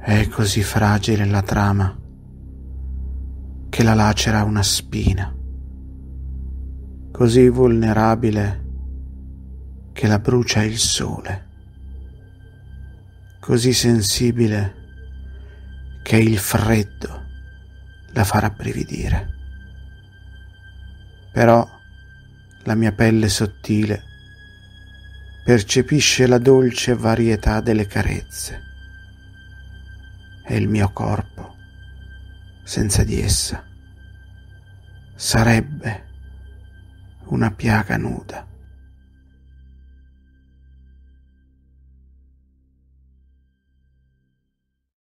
È così fragile la trama che la lacera una spina, così vulnerabile che la brucia il sole, così sensibile che il freddo la fa rabbrividire. Però la mia pelle sottile percepisce la dolce varietà delle carezze e il mio corpo, senza di essa, sarebbe una piaga nuda.